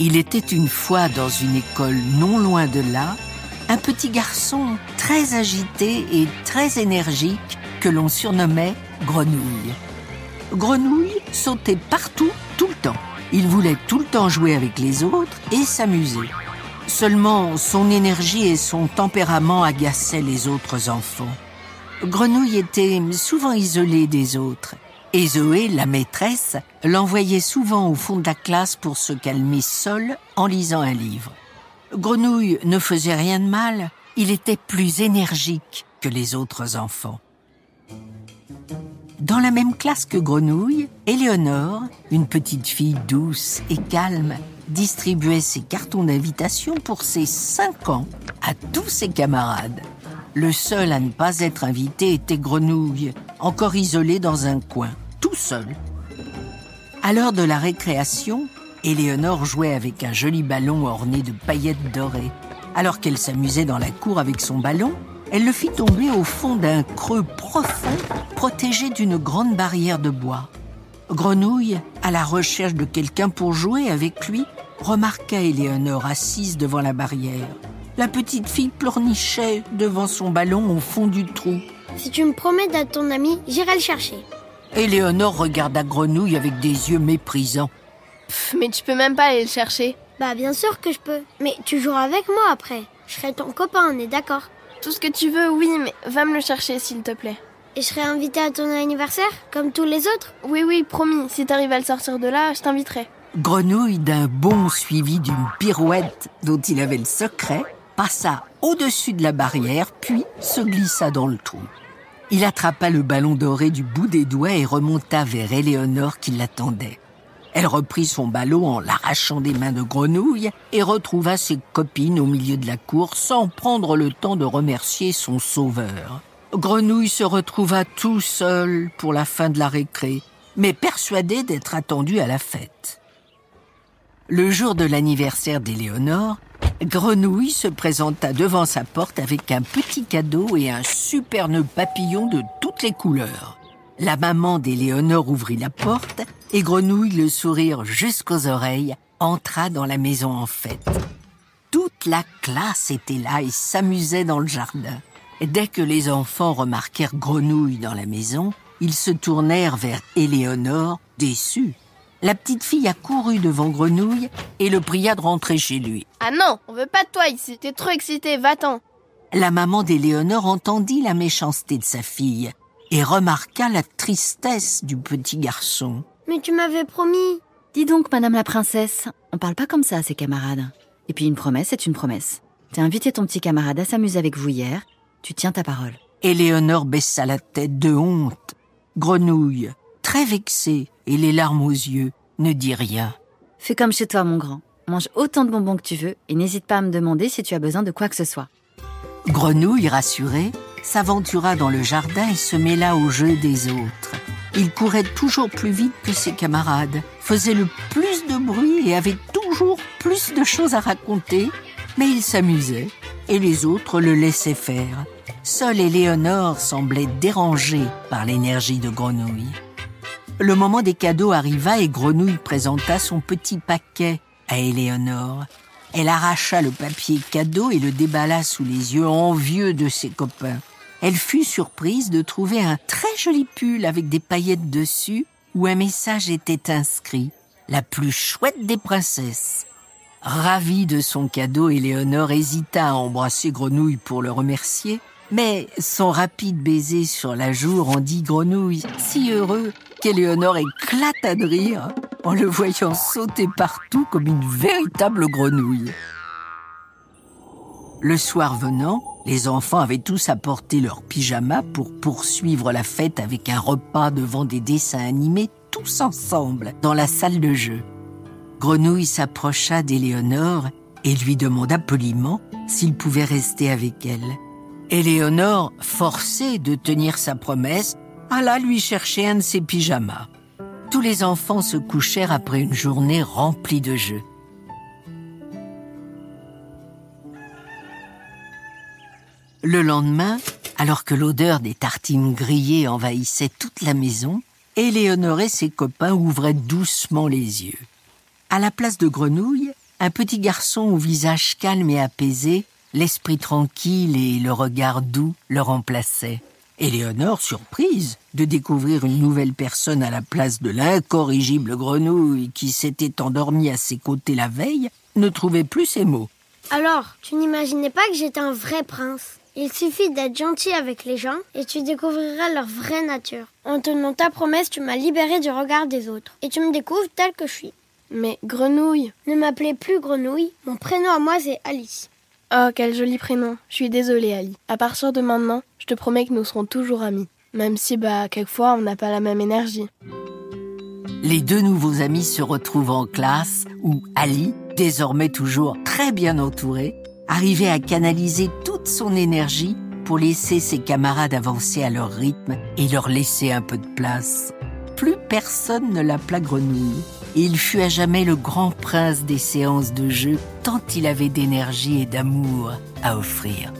Il était une fois dans une école non loin de là, un petit garçon très agité et très énergique que l'on surnommait Grenouille. Grenouille sautait partout, tout le temps. Il voulait tout le temps jouer avec les autres et s'amuser. Seulement, son énergie et son tempérament agaçaient les autres enfants. Grenouille était souvent isolé des autres. Et Zoé, la maîtresse, l'envoyait souvent au fond de la classe pour se calmer seul en lisant un livre. Grenouille ne faisait rien de mal, il était plus énergique que les autres enfants. Dans la même classe que Grenouille, Éléonore, une petite fille douce et calme, distribuait ses cartons d'invitation pour ses cinq ans à tous ses camarades. Le seul à ne pas être invité était Grenouille, encore isolé dans un coin, tout seul. À l'heure de la récréation, Éléonore jouait avec un joli ballon orné de paillettes dorées. Alors qu'elle s'amusait dans la cour avec son ballon, elle le fit tomber au fond d'un creux profond, protégé d'une grande barrière de bois. Grenouille, à la recherche de quelqu'un pour jouer avec lui, remarqua Éléonore assise devant la barrière. La petite fille pleurnichait devant son ballon au fond du trou. Si tu me promets d'être ton ami, j'irai le chercher. Éléonore regarda Grenouille avec des yeux méprisants. Pff, mais tu peux même pas aller le chercher. Bah bien sûr que je peux. Mais tu joueras avec moi après. Je serai ton copain, on est d'accord. Tout ce que tu veux, oui, mais va me le chercher s'il te plaît. Et je serai invité à ton anniversaire, comme tous les autres? Oui, oui, promis. Si t'arrives à le sortir de là, je t'inviterai. Grenouille, d'un bond suivi d'une pirouette dont il avait le secret, passa au-dessus de la barrière, puis se glissa dans le trou. Il attrapa le ballon doré du bout des doigts et remonta vers Éléonore qui l'attendait. Elle reprit son ballon en l'arrachant des mains de Grenouille et retrouva ses copines au milieu de la cour sans prendre le temps de remercier son sauveur. Grenouille se retrouva tout seul pour la fin de la récré, mais persuadé d'être attendu à la fête. Le jour de l'anniversaire d'Éléonore, Grenouille se présenta devant sa porte avec un petit cadeau et un super nœud papillon de toutes les couleurs. La maman d'Éléonore ouvrit la porte et Grenouille, le sourire jusqu'aux oreilles, entra dans la maison en fête. Toute la classe était là et s'amusait dans le jardin. Dès que les enfants remarquèrent Grenouille dans la maison, ils se tournèrent vers Éléonore, déçus. La petite fille accourut devant Grenouille et le pria de rentrer chez lui. Ah non, on veut pas de toi ici. T'es trop excité, va-t'en. La maman d'Éléonore entendit la méchanceté de sa fille et remarqua la tristesse du petit garçon. Mais tu m'avais promis. Dis donc, madame la princesse, on parle pas comme ça à ses camarades. Et puis une promesse est une promesse. T'as invité ton petit camarade à s'amuser avec vous hier, tu tiens ta parole. Éléonore baissa la tête de honte. Grenouille, très vexée et les larmes aux yeux, ne dit rien. Fais comme chez toi, mon grand. Mange autant de bonbons que tu veux et n'hésite pas à me demander si tu as besoin de quoi que ce soit. Grenouille, rassurée, s'aventura dans le jardin et se mêla au jeu des autres. Il courait toujours plus vite que ses camarades, faisait le plus de bruit et avait toujours plus de choses à raconter, mais il s'amusait et les autres le laissaient faire. Seule Éléonore semblait dérangée par l'énergie de Grenouille. Le moment des cadeaux arriva et Grenouille présenta son petit paquet à Éléonore. Elle arracha le papier cadeau et le déballa sous les yeux envieux de ses copains. Elle fut surprise de trouver un très joli pull avec des paillettes dessus où un message était inscrit La plus chouette des princesses. Ravie de son cadeau, Éléonore hésita à embrasser Grenouille pour le remercier, mais son rapide baiser sur la joue rendit Grenouille si heureux qu'Éléonore éclata de rire en le voyant sauter partout comme une véritable grenouille. Le soir venant, les enfants avaient tous apporté leurs pyjamas pour poursuivre la fête avec un repas devant des dessins animés tous ensemble dans la salle de jeu. Grenouille s'approcha d'Éléonore et lui demanda poliment s'il pouvait rester avec elle. Éléonore, forcée de tenir sa promesse, alla lui chercher un de ses pyjamas. Tous les enfants se couchèrent après une journée remplie de jeux. Le lendemain, alors que l'odeur des tartines grillées envahissait toute la maison, Éléonore et ses copains ouvraient doucement les yeux. À la place de Grenouille, un petit garçon au visage calme et apaisé, l'esprit tranquille et le regard doux le remplaçaient. Éléonore, surprise de découvrir une nouvelle personne à la place de l'incorrigible grenouille qui s'était endormie à ses côtés la veille, ne trouvait plus ses mots. Alors, tu n'imaginais pas que j'étais un vrai prince? Il suffit d'être gentil avec les gens et tu découvriras leur vraie nature. En tenant ta promesse, tu m'as libéré du regard des autres et tu me découvres tel que je suis. Mais grenouille Ne m'appelez plus grenouille, mon prénom à moi c'est Alice. Oh, quel joli prénom. Je suis désolée, Ali. À partir de maintenant, je te promets que nous serons toujours amis. Même si, bah, quelquefois, on n'a pas la même énergie. Les deux nouveaux amis se retrouvent en classe où Ali, désormais toujours très bien entouré, arrivait à canaliser toute son énergie pour laisser ses camarades avancer à leur rythme et leur laisser un peu de place. Plus personne ne l'appela grenouille il fut à jamais le grand prince des séances de jeu tant il avait d'énergie et d'amour à offrir.